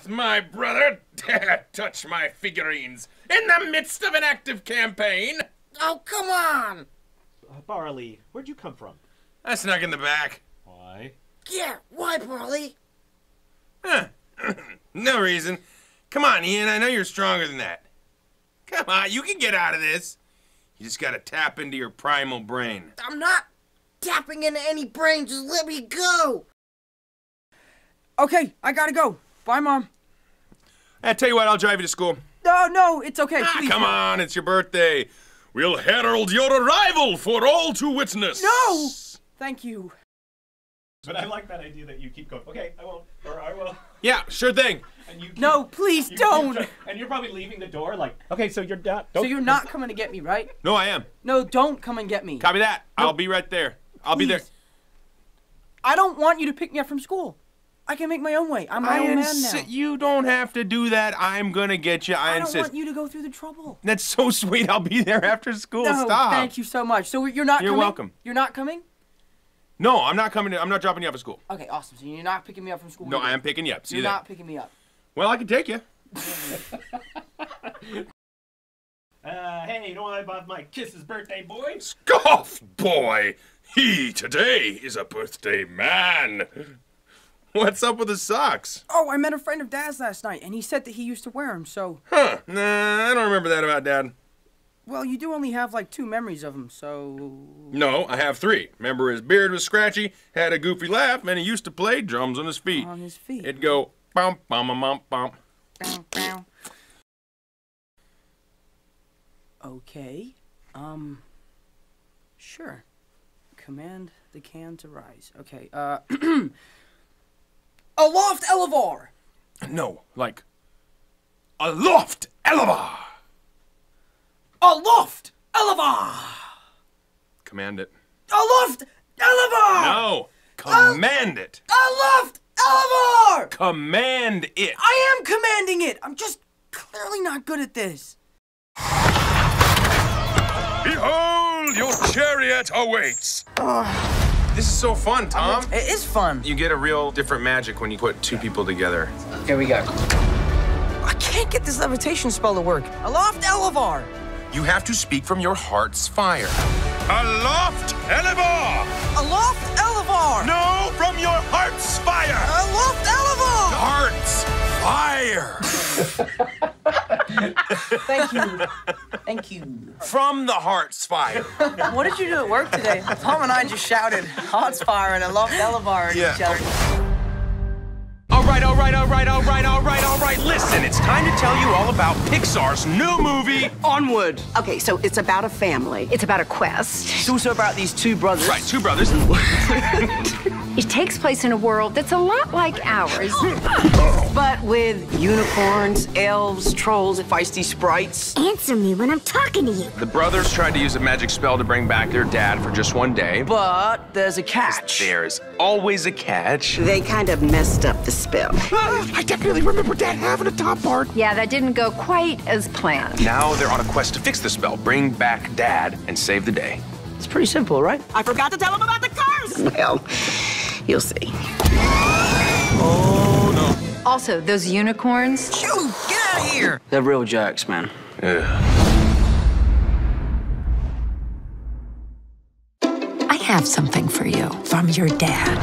Aloth, my brother, dare touch my figurines in the midst of an active campaign. Oh, come on! Uh, Barley, where'd you come from? I snuck in the back. Why? Yeah, why, Barley? Huh. no reason. Come on, Ian, I know you're stronger than that. Come on, you can get out of this. You just gotta tap into your primal brain. I'm not tapping into any brain, just let me go! Okay, I gotta go. Bye, Mom. I tell you what, I'll drive you to school. No, no, it's okay. Ah, come on, it's your birthday. We'll herald your arrival for all to witness. No! Thank you. But I like that idea that you keep going. Okay, I won't, or I will. Yeah, sure thing. And you keep, No, please you don't. try- and you're probably leaving the door like, okay, so you're not. So don't- you're not coming to get me, right? No, I am. No, don't come and get me. Copy that. I'll be right there. I'll be there. I don't want you to pick me up from school. I can make my own way. I'm my I own man now. You don't have to do that. I'm gonna get you. I, I don't insist. want you to go through the trouble. That's so sweet. I'll be there after school. No, Stop. thank you so much. So you're not You're coming? welcome. You're not coming? No, I'm not coming. To, I'm not dropping you off at school. Okay, awesome. So you're not picking me up from school? No, either. I am picking you up. See You're you not picking me up. Well, I can take you. Uh, hey, you know what I bought my Kiss's birthday boy? Scoff, boy. He today is a birthday man. What's up with the socks? Oh, I met a friend of Dad's last night, and he said that he used to wear them. So, Huh? Nah, I don't remember that about Dad. well, you do only have like two memories of him. So, No, I have three. Remember his beard was scratchy, had a goofy laugh, and he used to play drums on his feet. on his feet. It'd go bum bum bum bum bum. Bow, bow. Okay. Um. Sure. Command the can to rise. Okay. Uh. Aloft Elevar! No, like aloft elevar. Aloft Elevar! Command it. Aloft Elevar! No, command it. Aloft Elevar! Command it. I am commanding it! I'm just clearly not good at this. Behold, your chariot awaits. Ah. This is so fun, Tom. It is fun. You get a real different magic when you put two people together. Here we go. I can't get this levitation spell to work. Aloft Elevar! You have to speak from your heart's fire. Aloft elevar. Aloft Elevar! No, from your heart's fire. Aloft Elevar! Heart's fire. Thank you. Thank you. From the heart's fire. What did you do at work today? Tom and I just shouted Hot's Fire and Aloft Elevar at Yeah. each other. All right, all right, all right, all right, all right, all right. Listen, it's time to tell you all about Pixar's new movie. Onward. Okay, so it's about a family. It's about a quest. It's also about these two brothers. Right, two brothers. It takes place in a world that's a lot like ours, but with unicorns, elves, trolls, and Feisty sprites. Answer me when I'm talking to you. The brothers tried to use a magic spell to bring back their dad for just one day. But there's a catch. There's always a catch. they kind of messed up the spell. Ah, I definitely remember Dad having a top part. Yeah, that didn't go quite as planned. Now they're on a quest to fix the spell, bring back Dad, and save the day. It's pretty simple, right? I forgot to tell them about the cars! Well, you'll see. Oh no. Also, those unicorns. Shoo! Get out of here! They're real jerks, man. Yeah. I have something for you from your dad.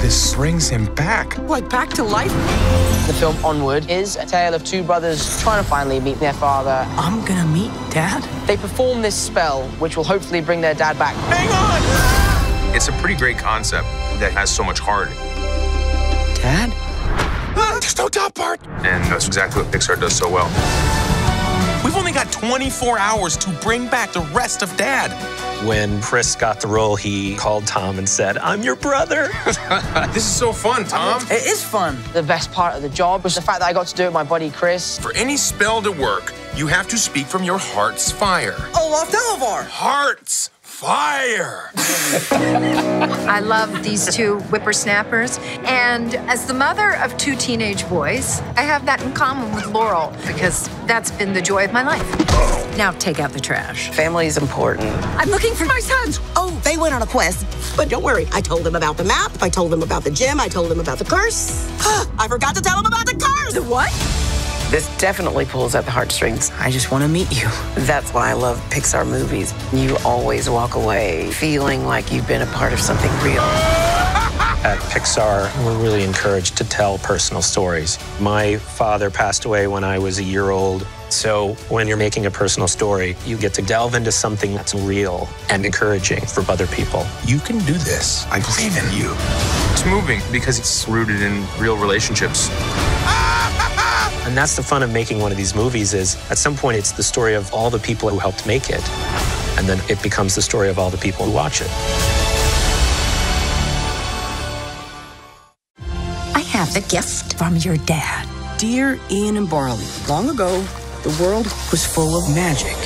This brings him back. Like back to life? The film Onward is a tale of two brothers trying to finally meet their father. I'm gonna meet dad. They perform this spell, which will hopefully bring their dad back. Hang on! It's a pretty great concept that has so much heart. Dad? Ah, there's no top part. And that's exactly what Pixar does so well. We've only got 24 hours to bring back the rest of Dad. When Chris got the role, he called Tom and said, I'm your brother. This is so fun, Tom. It is fun. The best part of the job was the fact that I got to do it with my buddy Chris. For any spell to work, you have to speak from your heart's fire. Oh, Aloft Elevar! Heart's fire. I love these two whippersnappers. And as the mother of two teenage boys, I have that in common with Laurel because that's been the joy of my life. Now take out the trash. Family is important. I'm looking for my sons. Oh, they went on a quest. But don't worry, I told them about the map, I told them about the gem, I told them about the curse. I forgot to tell them about the curse! The what? This definitely pulls at the heartstrings. I just want to meet you. That's why I love Pixar movies. You always walk away feeling like you've been a part of something real. At Pixar, we're really encouraged to tell personal stories. My father passed away when I was a year old. So when you're making a personal story, you get to delve into something that's real and encouraging for other people. You can do this. I believe in you. It's moving because it's rooted in real relationships. And that's the fun of making one of these movies is at some point it's the story of all the people who helped make it. And then it becomes the story of all the people who watch it. I have a gift from your dad. Dear Ian and Barley, long ago, the world was full of magic.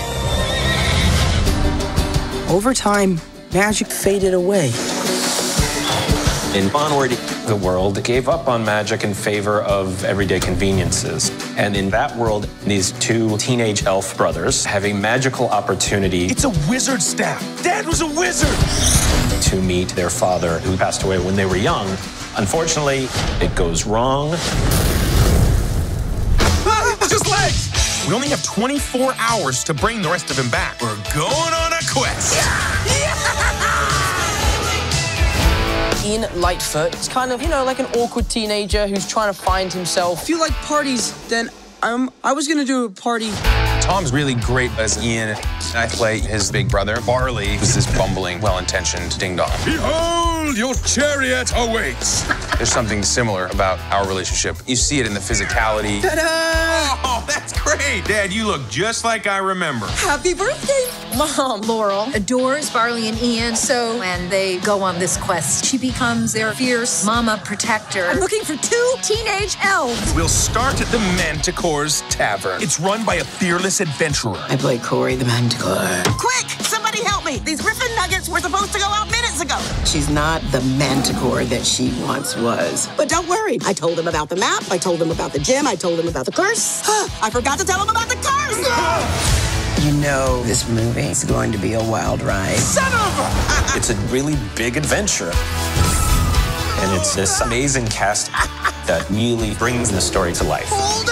Over time, magic faded away. In Onward, the world gave up on magic in favor of everyday conveniences. And in that world, these two teenage elf brothers have a magical opportunity It's a wizard staff. Dad was a wizard. to meet their father who passed away when they were young. Unfortunately, it goes wrong. Ah, just legs. We only have 24 hours to bring the rest of him back. We're going on a quest. Ian Lightfoot is kind of, you know, like an awkward teenager who's trying to find himself. If you like parties, then um, I was gonna do a party. Tom's really great as Ian. I play his big brother, Barley, who's this bumbling, well-intentioned ding-dong. Behold, your chariot awaits. There's something similar about our relationship. You see it in the physicality. Oh, that's great. Dad, you look just like I remember. Happy birthday! Mom, Laurel, adores Barley and Ian. So when they go on this quest, she becomes their fierce mama protector. I'm looking for two teenage elves. We'll start at the Manticore's Tavern. It's run by a fearless adventurer. I play Corey the Manticore. Quick! Somebody help me! These Griffin nuggets were supposed to go out minutes ago! She's not the Manticore that she once was. But don't worry, I told him about the map, I told him about the gem, I told him about the curse. I forgot to tell him about the curse! You know, this movie is going to be a wild ride. It's a really big adventure. And it's this amazing cast that really brings the story to life. Hold